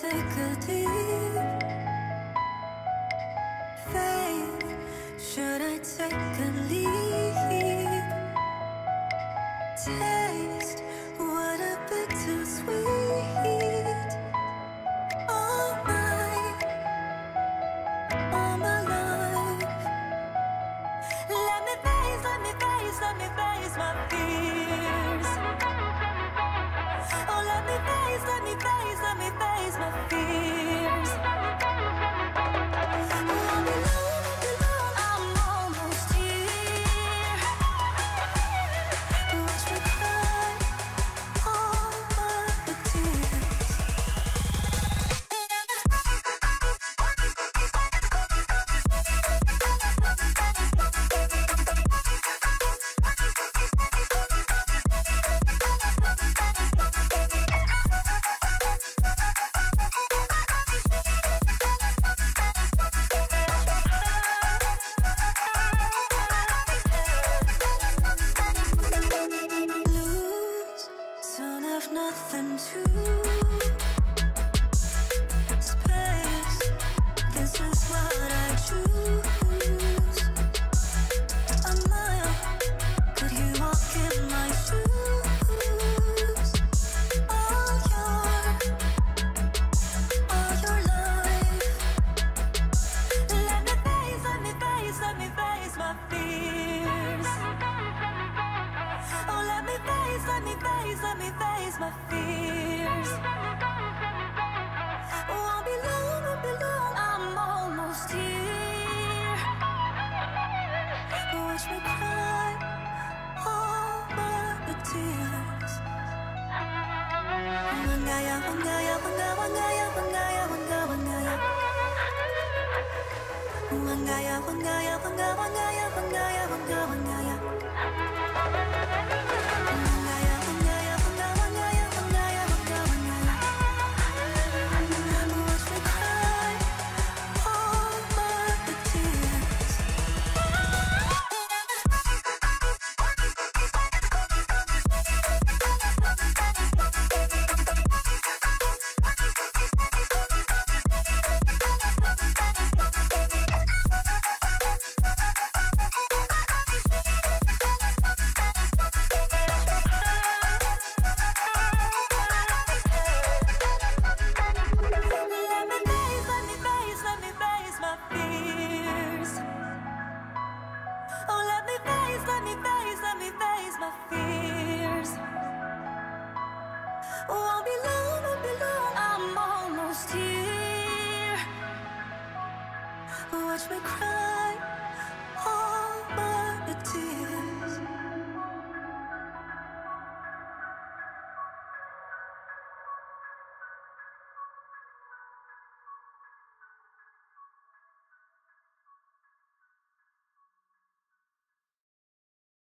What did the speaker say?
take a deep. Should I take a leap? Taste what a bit too sweet. All all my life. Let me face, let me face, let me face my fears. Oh, let me face, let me face, let me face my let me face, my fears. Oh, won't be long, won't be long, I'm almost here. Watch me cry all tears. Wangaya, wangaya, wanga, wangaya, wangaya, wanga, wangaya. Wangaya, wangaya, wanga, wangaya, wangaya, wanga, wangaya. Wangaya, Watch me cry